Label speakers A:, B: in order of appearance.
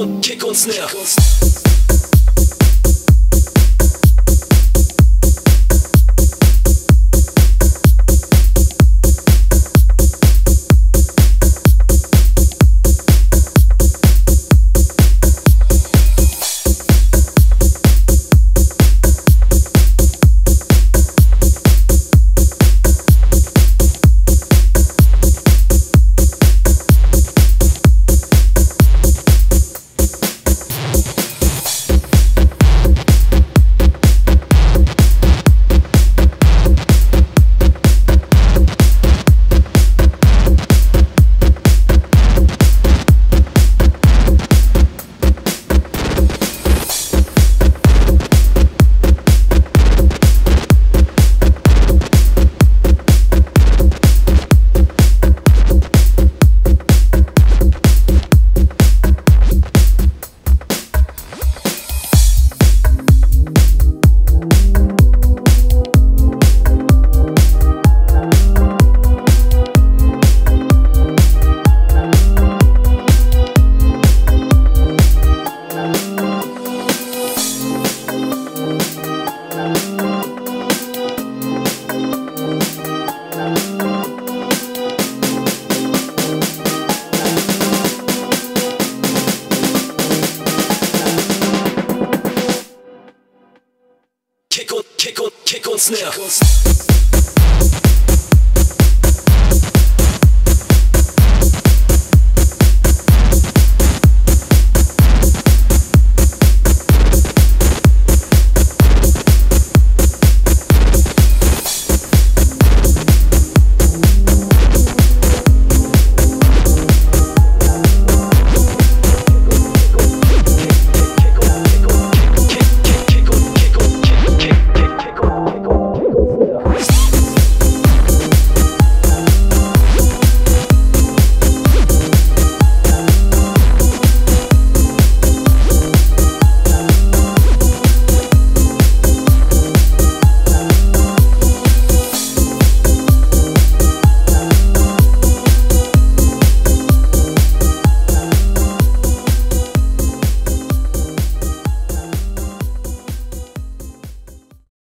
A: on, kick on snare. kick on, kick on snare. Kick on snare.